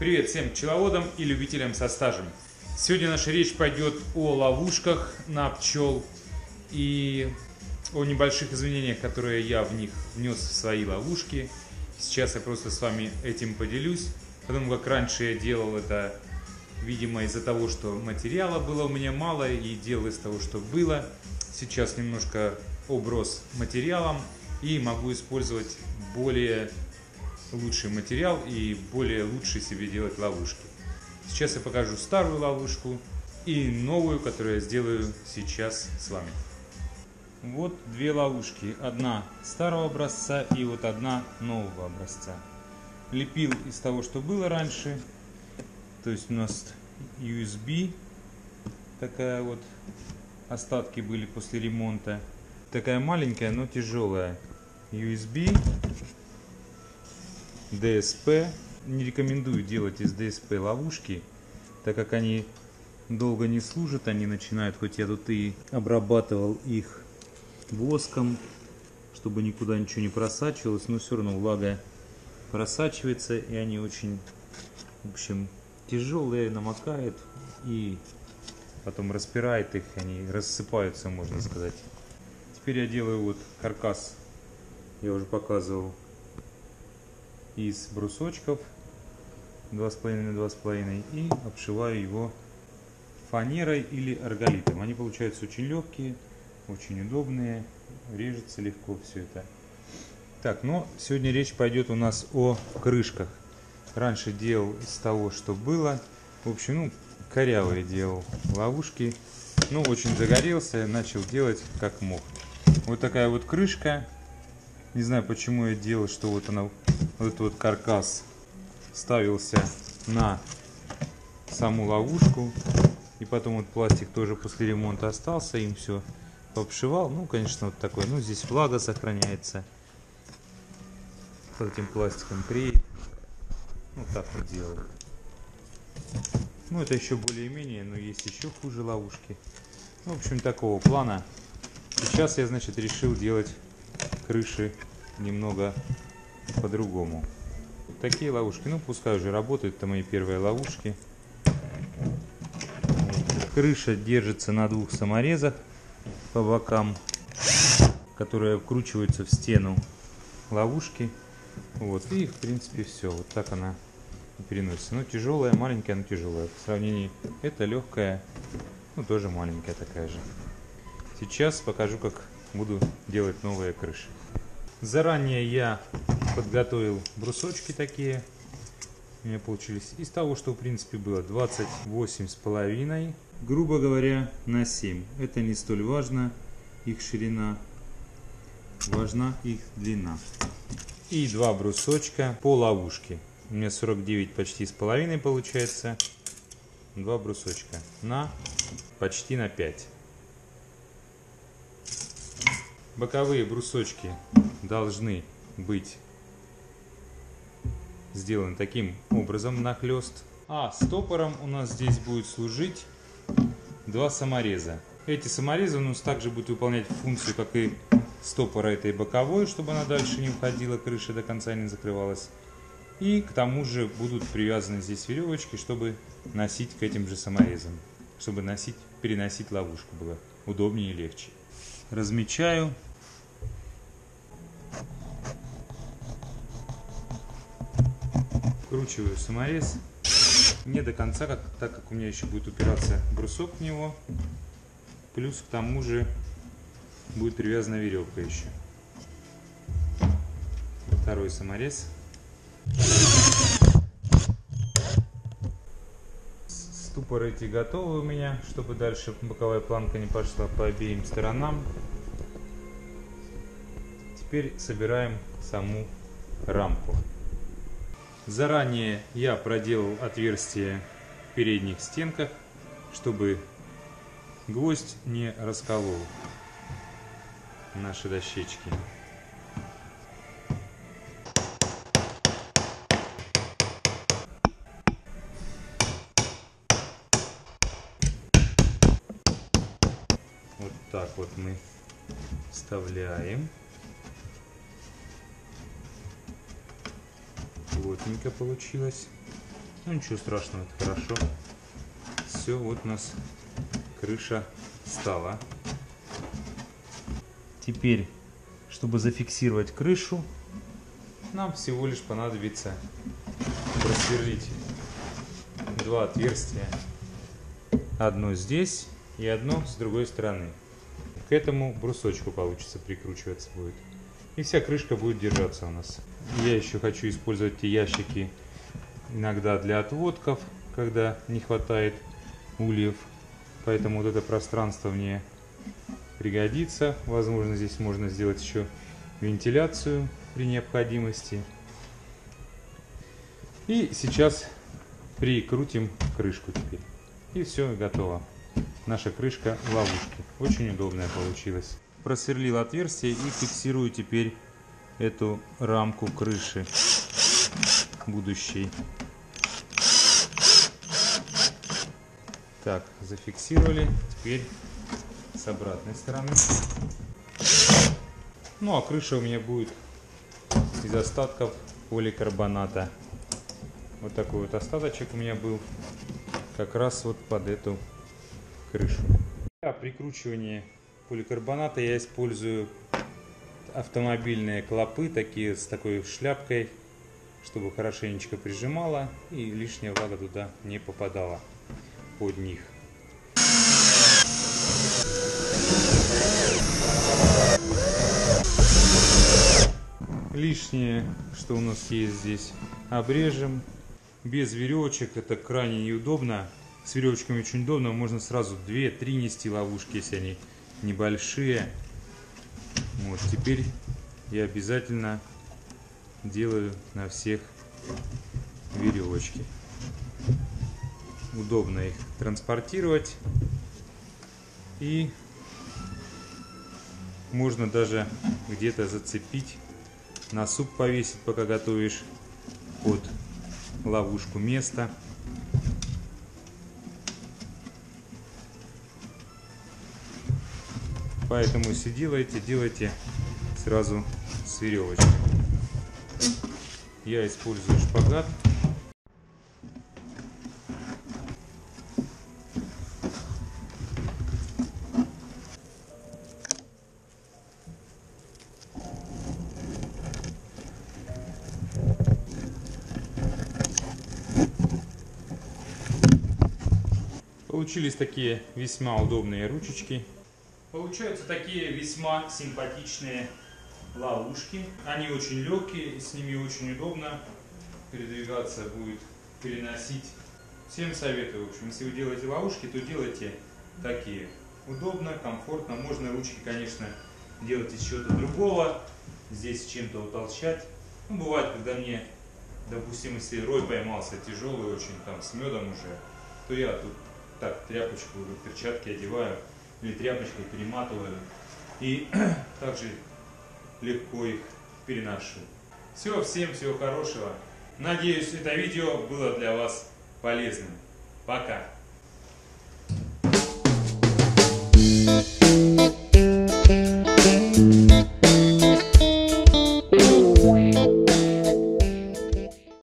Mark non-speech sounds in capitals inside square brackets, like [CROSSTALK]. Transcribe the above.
Привет всем пчеловодам и любителям со стажем. Сегодня наша речь пойдет о ловушках на пчел и о небольших изменениях, которые я в них внес в свои ловушки. Сейчас я просто с вами этим поделюсь, потому как раньше я делал это, видимо, из-за того, что материала было у меня мало и делал из того, что было. Сейчас немножко оброс материалом и могу использовать более лучший материал и более лучше себе делать ловушки. Сейчас я покажу старую ловушку и новую, которую я сделаю сейчас с вами. Вот две ловушки. Одна старого образца и вот одна нового образца. Лепил из того, что было раньше. То есть у нас USB. Такая вот. Остатки были после ремонта. Такая маленькая, но тяжелая. USB DSP. Не рекомендую делать из DSP ловушки, так как они долго не служат, они начинают, хоть я тут и обрабатывал их воском, чтобы никуда ничего не просачивалось, но все равно влага просачивается, и они очень, в общем, тяжелые, намокают, и потом распирает их, они рассыпаются, можно сказать. Теперь я делаю вот каркас, я уже показывал, из брусочков 2,5 на 2,5 и обшиваю его фанерой или арголитом. Они получаются очень легкие, очень удобные, режется легко все это. Так, но сегодня речь пойдет у нас о крышках. Раньше делал из того, что было. В общем, ну, корявые делал ловушки. Ну, очень загорелся, начал делать как мог. Вот такая вот крышка. Не знаю, почему я делал, что вот она вот этот вот каркас ставился на саму ловушку. И потом вот пластик тоже после ремонта остался, им все пообшивал. Ну, конечно, вот такой. Ну, здесь влага сохраняется. Под этим пластиком преет. Ну, так вот делал. Ну, это еще более-менее, но есть еще хуже ловушки. Ну, в общем, такого плана. Сейчас я, значит, решил делать крыши немного по-другому. Такие ловушки, ну пускай уже работают, это мои первые ловушки. Крыша держится на двух саморезах по бокам, которые вкручиваются в стену ловушки. Вот, и в принципе все, вот так она переносится. Ну, тяжелая, маленькая, но тяжелая. В сравнении это легкая, ну, тоже маленькая такая же. Сейчас покажу, как буду делать новые крыши. Заранее я подготовил брусочки такие. У меня получились из того, что в принципе было 28 с половиной, грубо говоря, на 7. Это не столь важно, их ширина, важна их длина. И два брусочка по ловушке. У меня 49 почти с половиной получается. Два брусочка на почти на 5. Боковые брусочки должны быть сделаны таким образом нахлест. А стопором у нас здесь будет служить два самореза. Эти саморезы у нас также будут выполнять функцию, как и стопора этой боковой, чтобы она дальше не уходила, крыша до конца не закрывалась. И к тому же будут привязаны здесь веревочки, чтобы носить к этим же саморезам. Чтобы носить, переносить ловушку было удобнее и легче. Размечаю вкручиваю саморез не до конца, как, так как у меня еще будет упираться брусок в него. Плюс к тому же будет привязана веревка еще. Второй саморез. Ступоры эти готовы у меня, чтобы дальше боковая планка не пошла по обеим сторонам. Теперь собираем саму рамку. Заранее я проделал отверстие в передних стенках, чтобы гвоздь не расколол наши дощечки. Вот так вот мы вставляем. Плотненько получилось. Ну ничего страшного, это хорошо. Все, вот у нас крыша стала. Теперь, чтобы зафиксировать крышу, нам всего лишь понадобится просверлить два отверстия. Одно здесь и одно с другой стороны. К этому брусочку получится прикручиваться будет. И вся крышка будет держаться у нас. Я еще хочу использовать эти ящики иногда для отводков, когда не хватает ульев. Поэтому вот это пространство мне пригодится. Возможно, здесь можно сделать еще вентиляцию при необходимости. И сейчас прикрутим крышку теперь. И все, готово. Наша крышка ловушки. Очень удобная получилась. Просверлил отверстие и фиксирую теперь эту рамку крыши будущей. Так, зафиксировали. Теперь с обратной стороны. Ну а крыша у меня будет из остатков поликарбоната. Вот такой вот остаточек у меня был как раз вот под эту крышу. Для прикручивания поликарбоната я использую автомобильные клопы, такие с такой шляпкой, чтобы хорошенечко прижимало и лишняя влага туда не попадала под них. Лишнее, что у нас есть здесь, обрежем. Без веревочек это крайне неудобно. С веревочками очень удобно, можно сразу 2-3 нести ловушки, если они небольшие. Вот, теперь я обязательно делаю на всех веревочки удобно их транспортировать. И можно даже где-то зацепить, на суп повесить, пока готовишь под ловушку место. Поэтому если делаете, делайте сразу с веревочкой. Я использую шпагат. Получились такие весьма удобные ручечки. Получаются такие весьма симпатичные ловушки. Они очень легкие, с ними очень удобно передвигаться будет, переносить. Всем советую, в общем, если вы делаете ловушки, то делайте такие. Удобно, комфортно. Можно ручки, конечно, делать из чего-то другого. Здесь чем-то утолщать. Ну, бывает, когда мне, допустим, если рой поймался тяжелый очень, там, с медом уже, то я тут так тряпочку, перчатки одеваю или тряпочкой перематываю и [CLEARS THROAT] также легко их переношу. Все, всем всего хорошего. Надеюсь, это видео было для вас полезным. Пока!